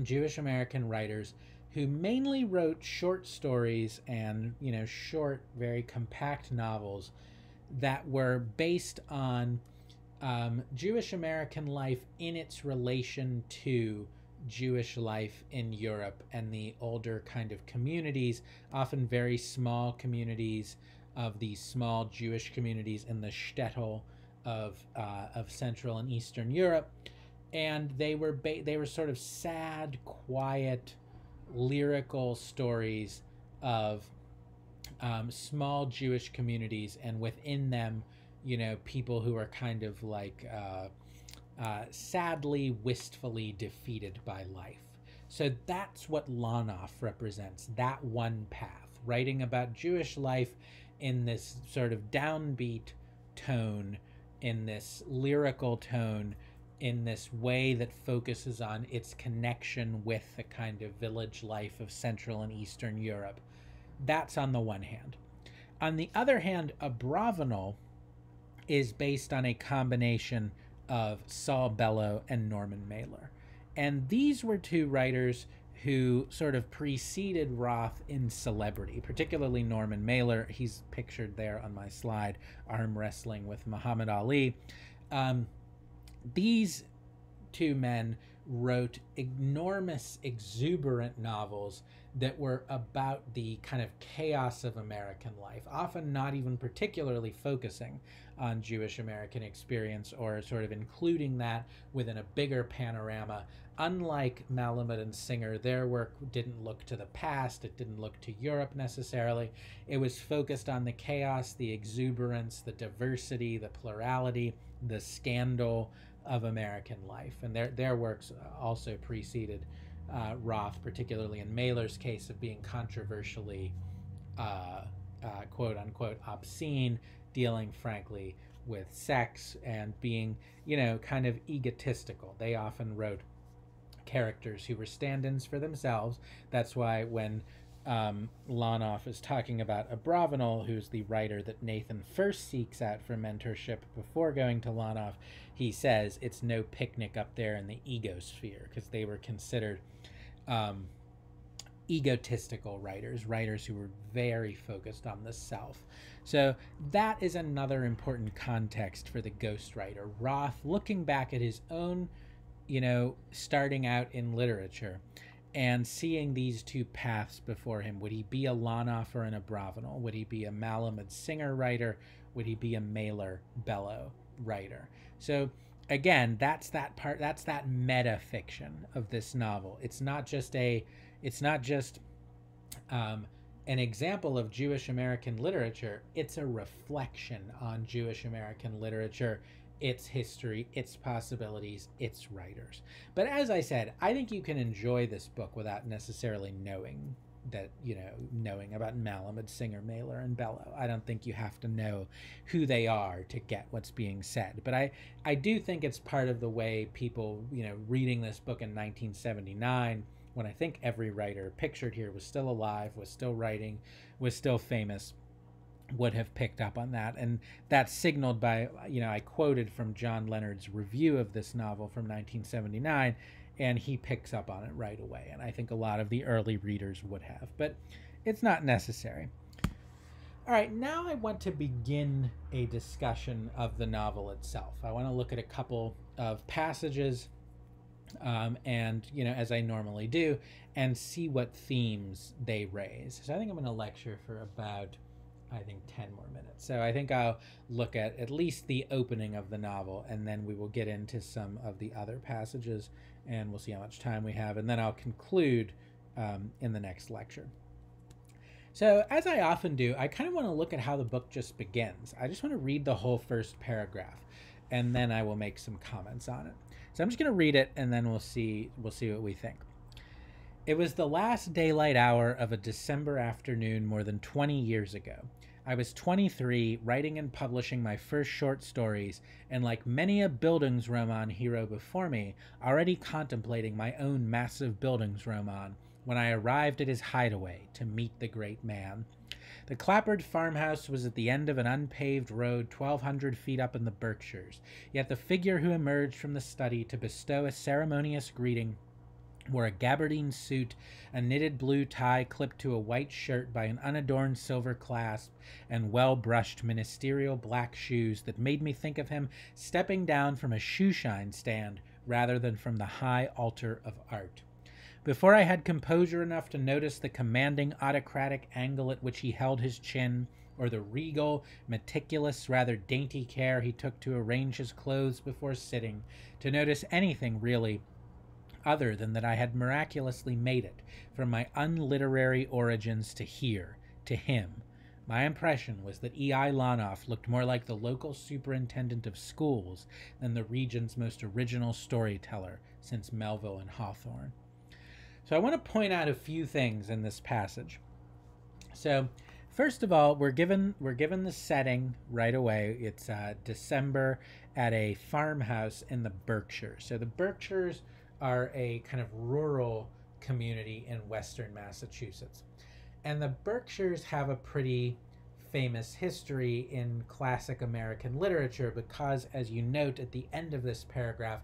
Jewish American writers who mainly wrote short stories and, you know, short, very compact novels that were based on um, Jewish American life in its relation to Jewish life in Europe and the older kind of communities, often very small communities of these small Jewish communities in the shtetl of uh, of Central and Eastern Europe, and they were ba- they were sort of sad, quiet, lyrical stories of um, small Jewish communities, and within them, you know, people who are kind of like uh, uh, sadly, wistfully defeated by life. So that's what Lonoff represents. That one path, writing about Jewish life in this sort of downbeat tone, in this lyrical tone, in this way that focuses on its connection with the kind of village life of Central and Eastern Europe. That's on the one hand. On the other hand, a Abravanel is based on a combination of Saul Bellow and Norman Mailer. And these were two writers who sort of preceded Roth in celebrity, particularly Norman Mailer. He's pictured there on my slide, arm wrestling with Muhammad Ali. Um, these two men wrote enormous, exuberant novels that were about the kind of chaos of American life, often not even particularly focusing on Jewish American experience or sort of including that within a bigger panorama. Unlike Malamud and Singer, their work didn't look to the past, it didn't look to Europe necessarily. It was focused on the chaos, the exuberance, the diversity, the plurality, the scandal of American life. And their, their works also preceded uh, Roth, particularly in Mailer's case of being controversially, uh, uh, quote unquote, obscene, dealing frankly with sex and being, you know, kind of egotistical. They often wrote characters who were stand ins for themselves. That's why when um, Lonoff is talking about Abravanel, who's the writer that Nathan first seeks out for mentorship before going to Lonoff, he says it's no picnic up there in the egosphere because they were considered um, egotistical writers, writers who were very focused on the self. So that is another important context for the ghostwriter. Roth looking back at his own, you know, starting out in literature and seeing these two paths before him. Would he be a Lonoff or an Abravanel? Would he be a Malamud Singer writer? Would he be a Mailer Bellow writer? So again, that's that part that's that meta fiction of this novel. It's not just a it's not just um, an example of Jewish American literature, it's a reflection on Jewish American literature, its history, its possibilities, its writers. But as I said, I think you can enjoy this book without necessarily knowing that, you know, knowing about Malamud, Singer, Mailer, and Bellow. I don't think you have to know who they are to get what's being said. But I, I do think it's part of the way people, you know, reading this book in 1979 when I think every writer pictured here was still alive, was still writing, was still famous, would have picked up on that. And that's signaled by, you know, I quoted from John Leonard's review of this novel from 1979, and he picks up on it right away. And I think a lot of the early readers would have, but it's not necessary. All right, now I want to begin a discussion of the novel itself. I want to look at a couple of passages um, and you know as I normally do, and see what themes they raise. So I think I'm going to lecture for about I think 10 more minutes. So I think I'll look at at least the opening of the novel, and then we will get into some of the other passages, and we'll see how much time we have, and then I'll conclude um, in the next lecture. So, as I often do, I kind of want to look at how the book just begins. I just want to read the whole first paragraph, and then I will make some comments on it. So I'm just going to read it and then we'll see we'll see what we think. It was the last daylight hour of a December afternoon more than 20 years ago. I was 23, writing and publishing my first short stories, and like many a Bildungsroman hero before me, already contemplating my own massive Bildungsroman when I arrived at his hideaway to meet the great man. The clapboard farmhouse was at the end of an unpaved road 1,200 feet up in the Berkshires, yet the figure who emerged from the study to bestow a ceremonious greeting wore a gabardine suit, a knitted blue tie clipped to a white shirt by an unadorned silver clasp, and well brushed ministerial black shoes that made me think of him stepping down from a shoeshine stand rather than from the high altar of art. Before I had composure enough to notice the commanding autocratic angle at which he held his chin, or the regal, meticulous, rather dainty care he took to arrange his clothes before sitting, to notice anything really other than that I had miraculously made it from my unliterary origins to here, to him. My impression was that E.I. Lonoff looked more like the local superintendent of schools than the region's most original storyteller since Melville and Hawthorne. So I want to point out a few things in this passage. So, first of all, we're given we're given the setting right away. It's uh, December at a farmhouse in the Berkshires. So the Berkshires are a kind of rural community in western Massachusetts. And the Berkshires have a pretty famous history in classic American literature because, as you note at the end of this paragraph,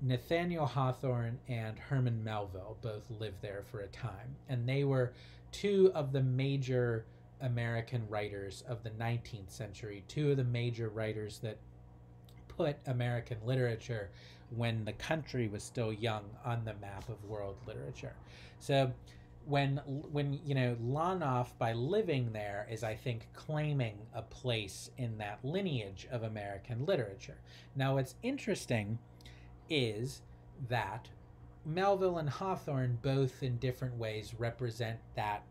Nathaniel Hawthorne and Herman Melville both lived there for a time. And they were two of the major American writers of the 19th century, two of the major writers that put American literature when the country was still young on the map of world literature. So when when you know Lonoff by living there is I think claiming a place in that lineage of American literature. Now what's interesting is that Melville and Hawthorne both in different ways represent that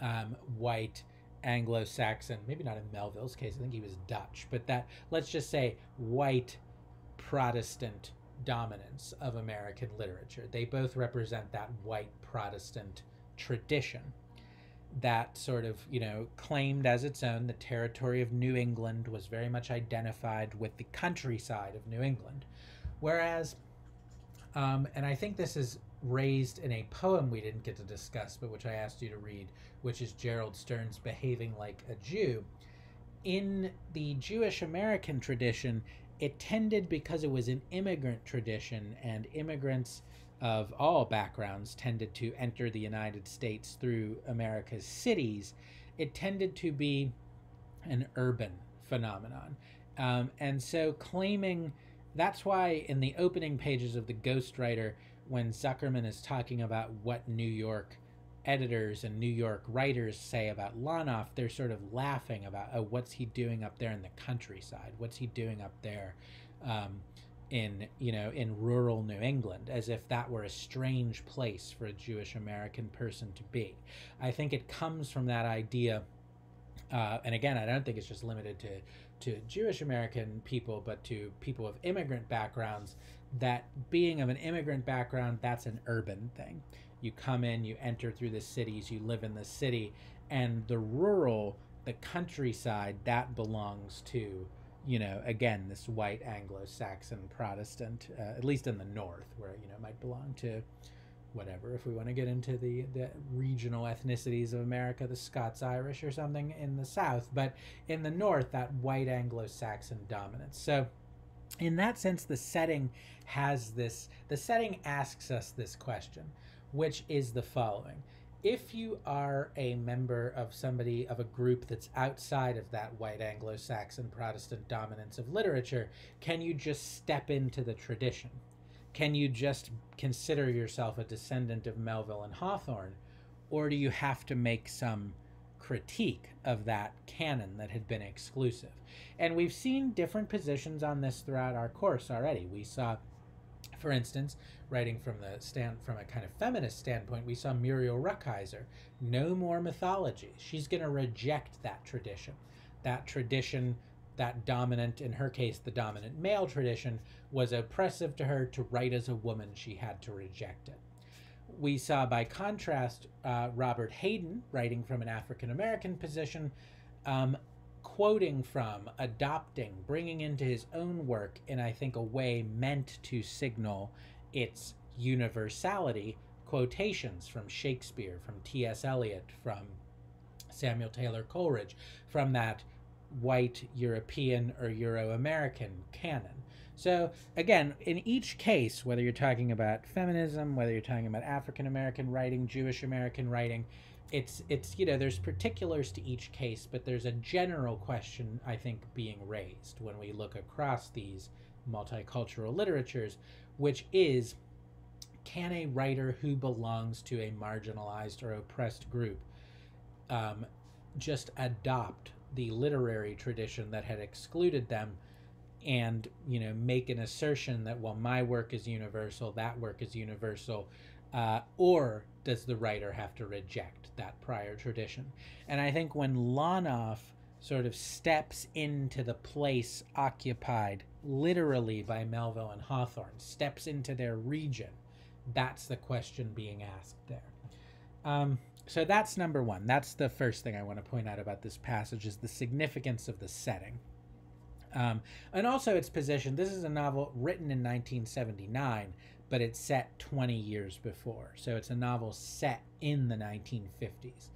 um, white Anglo-Saxon, maybe not in Melville's case, I think he was Dutch, but that let's just say white Protestant dominance of American literature. They both represent that white Protestant tradition that sort of, you know, claimed as its own the territory of New England was very much identified with the countryside of New England. Whereas, um, and I think this is raised in a poem we didn't get to discuss, but which I asked you to read, which is Gerald Stern's Behaving Like a Jew. In the Jewish American tradition, it tended because it was an immigrant tradition and immigrants of all backgrounds tended to enter the United States through America's cities, it tended to be an urban phenomenon. Um, and so claiming that's why in the opening pages of the Ghostwriter, when Zuckerman is talking about what New York editors and New York writers say about Lonoff, they're sort of laughing about, oh, what's he doing up there in the countryside? What's he doing up there um, in, you know, in rural New England, as if that were a strange place for a Jewish American person to be. I think it comes from that idea, uh, and again, I don't think it's just limited to to Jewish American people, but to people of immigrant backgrounds, that being of an immigrant background, that's an urban thing you come in, you enter through the cities, you live in the city, and the rural, the countryside, that belongs to, you know, again, this white Anglo-Saxon Protestant, uh, at least in the north, where you know it might belong to whatever. If we want to get into the the regional ethnicities of America, the Scots Irish or something in the south, but in the north, that white Anglo-Saxon dominance. So in that sense the setting has this the setting asks us this question which is the following. If you are a member of somebody of a group that's outside of that white Anglo Saxon Protestant dominance of literature, can you just step into the tradition? Can you just consider yourself a descendant of Melville and Hawthorne? Or do you have to make some critique of that canon that had been exclusive? And we've seen different positions on this throughout our course already. We saw for instance, writing from the stand from a kind of feminist standpoint, we saw Muriel Rukeyser. No more mythology. She's going to reject that tradition. That tradition, that dominant, in her case, the dominant male tradition, was oppressive to her. To write as a woman, she had to reject it. We saw, by contrast, uh, Robert Hayden writing from an African American position, um, quoting from, adopting, bringing into his own work in, I think, a way meant to signal its universality, quotations from Shakespeare, from T.S. Eliot, from Samuel Taylor Coleridge, from that white European or Euro American canon. So, again, in each case, whether you're talking about feminism, whether you're talking about African American writing, Jewish American writing, it's it's you know there's particulars to each case, but there's a general question I think being raised when we look across these multicultural literatures, which is can a writer who belongs to a marginalized or oppressed group um, just adopt the literary tradition that had excluded them and you know make an assertion that well my work is universal that work is universal uh, or does the writer have to reject that prior tradition? And i think when Lonoff sort of steps into the place occupied literally by melville and hawthorne steps into their region that's the question being asked there. Um, so that's number one. That's the first thing i want to point out about this passage is the significance of the setting. Um, and also its position. This is a novel written in 1979, but it's set 20 years before. So it's a novel set in the 1950s.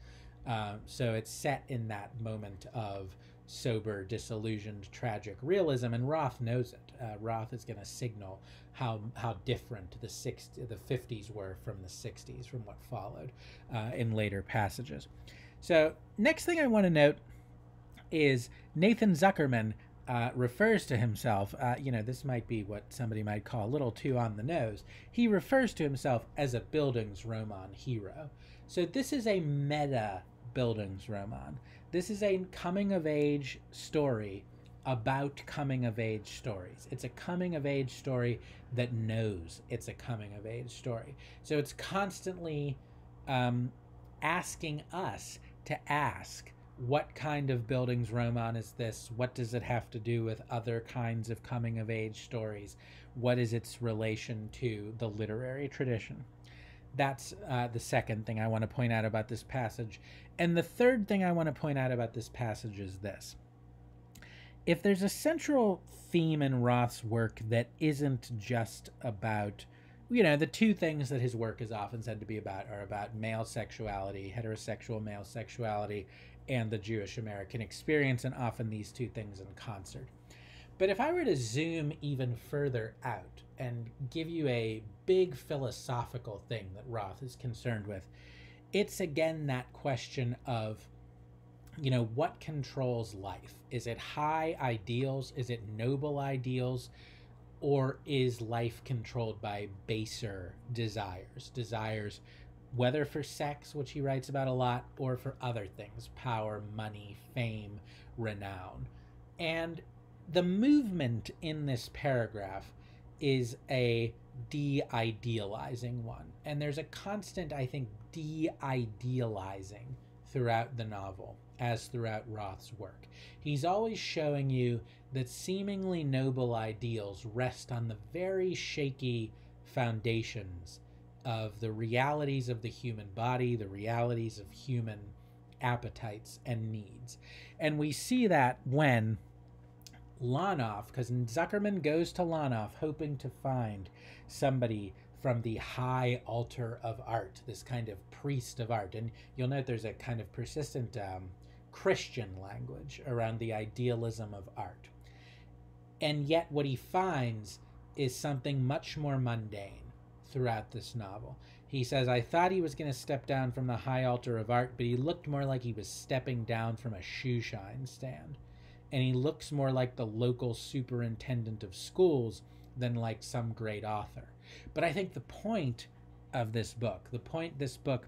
Um, so it's set in that moment of sober, disillusioned, tragic realism, and Roth knows it. Uh, Roth is going to signal how how different the 60, the 50s were from the 60s, from what followed uh, in later passages. So next thing I want to note is Nathan Zuckerman uh, refers to himself, uh, you know, this might be what somebody might call a little too on the nose. He refers to himself as a Bildungsroman hero. So this is a meta Bildungsroman. This is a coming of age story about coming of age stories. It's a coming of age story that knows it's a coming of age story. So it's constantly um, asking us to ask what kind of Bildungsroman is this? What does it have to do with other kinds of coming of age stories? What is its relation to the literary tradition? That's uh, the second thing I want to point out about this passage. And the third thing I want to point out about this passage is this. If there's a central theme in Roth's work that isn't just about, you know, the two things that his work is often said to be about are about male sexuality, heterosexual male sexuality, and the Jewish American experience, and often these two things in concert. But if I were to zoom even further out and give you a big philosophical thing that Roth is concerned with, it's again that question of, you know, what controls life? Is it high ideals? Is it noble ideals? Or is life controlled by baser desires? Desires whether for sex, which he writes about a lot, or for other things power, money, fame, renown. And the movement in this paragraph is a de idealizing one. And there's a constant, I think, de idealizing throughout the novel, as throughout Roth's work. He's always showing you that seemingly noble ideals rest on the very shaky foundations of the realities of the human body, the realities of human appetites and needs. And we see that when Lonoff, because Zuckerman goes to Lonoff hoping to find somebody from the high altar of art, this kind of priest of art. And you'll note there's a kind of persistent um, Christian language around the idealism of art. And yet, what he finds is something much more mundane throughout this novel. He says, I thought he was going to step down from the high altar of art, but he looked more like he was stepping down from a shoe shine stand. And he looks more like the local superintendent of schools than like some great author. But I think the point of this book, the point this book,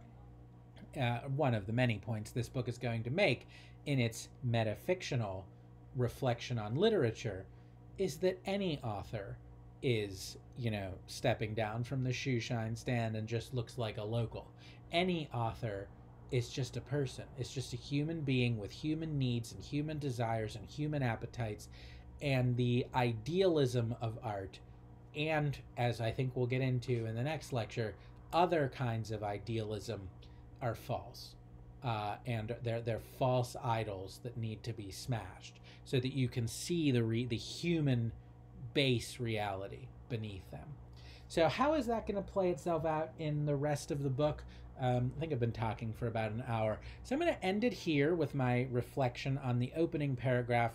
uh, one of the many points this book is going to make in its metafictional reflection on literature, is that any author is, you know, stepping down from the shoe shine stand and just looks like a local. Any author is just a person. It's just a human being with human needs and human desires and human appetites. And the idealism of art, and as I think we'll get into in the next lecture, other kinds of idealism are false. Uh, and they're, they're false idols that need to be smashed so that you can see the, re- the human base reality beneath them. So, how is that going to play itself out in the rest of the book? Um, I think I've been talking for about an hour. So, I'm going to end it here with my reflection on the opening paragraph.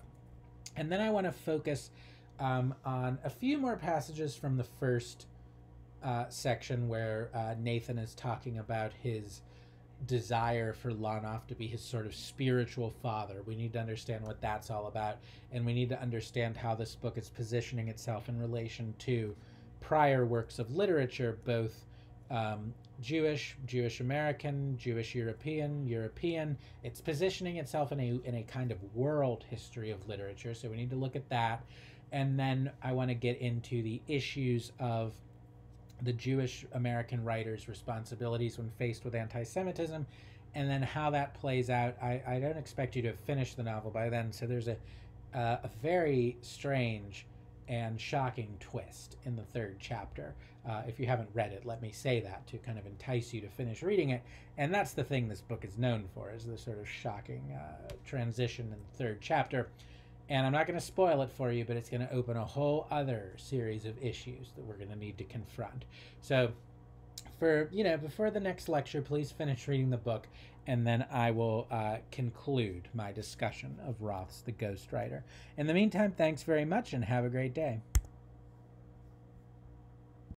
And then I want to focus um, on a few more passages from the first uh, section where uh, Nathan is talking about his desire for Lonoff to be his sort of spiritual father. We need to understand what that's all about, and we need to understand how this book is positioning itself in relation to prior works of literature, both um, Jewish, Jewish American, Jewish European, European. It's positioning itself in a in a kind of world history of literature. So we need to look at that, and then I want to get into the issues of the Jewish American writer's responsibilities when faced with anti Semitism, and then how that plays out. I, I don't expect you to finish the novel by then, so there's a, uh, a very strange and shocking twist in the third chapter. Uh, if you haven't read it, let me say that to kind of entice you to finish reading it. And that's the thing this book is known for, is the sort of shocking uh, transition in the third chapter and I'm not going to spoil it for you, but it's going to open a whole other series of issues that we're going to need to confront. So, for you know, before the next lecture, please finish reading the book, and then I will uh, conclude my discussion of Roth's The Ghost Writer. In the meantime, thanks very much, and have a great day.